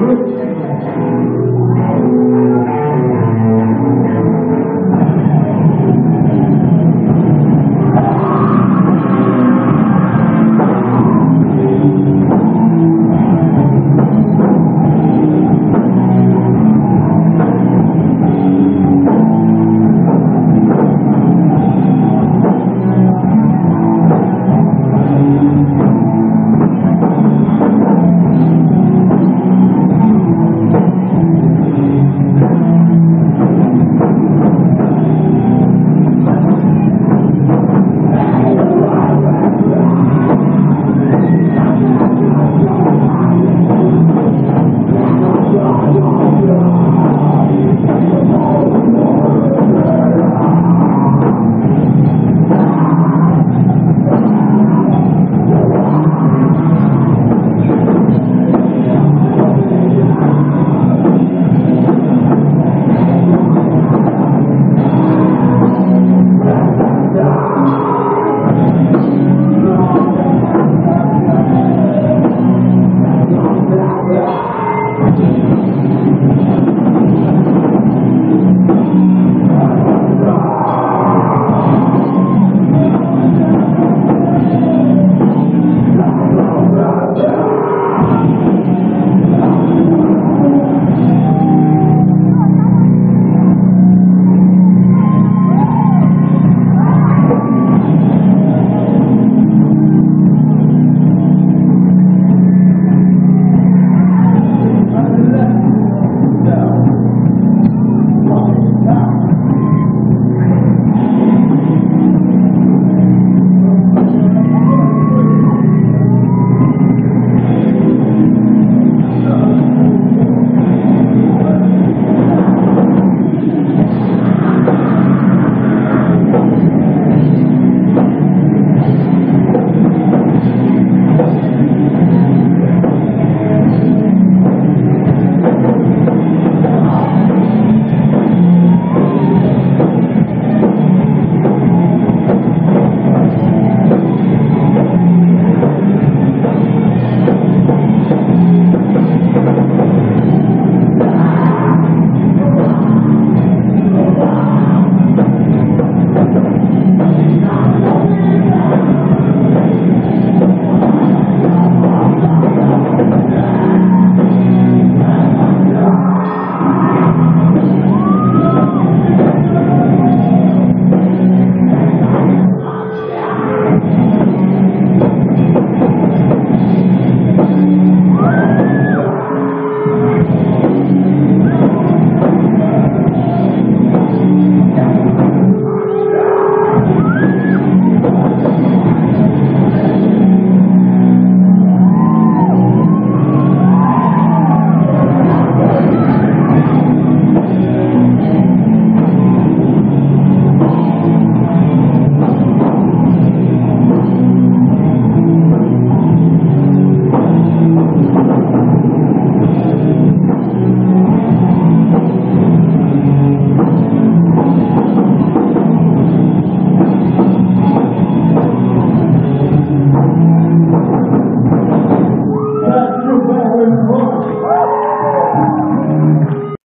Good.